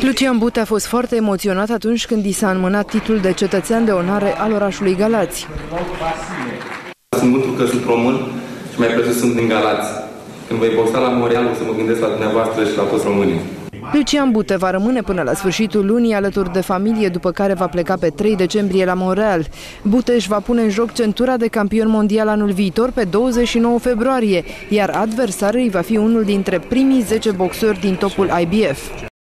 Lucian Bute a fost foarte emoționat atunci când i s-a înmânat titlul de cetățean de onoare al orașului Galați. Sunt mândru că sunt român și mai presus sunt din Galați. Când voi boxa la Montreal o să mă gândesc la dumneavoastră și la toți românii. Lucian Bute va rămâne până la sfârșitul lunii alături de familie, după care va pleca pe 3 decembrie la Montreal. Buteș își va pune în joc centura de campion mondial anul viitor pe 29 februarie, iar adversarul va fi unul dintre primii 10 boxori din topul IBF.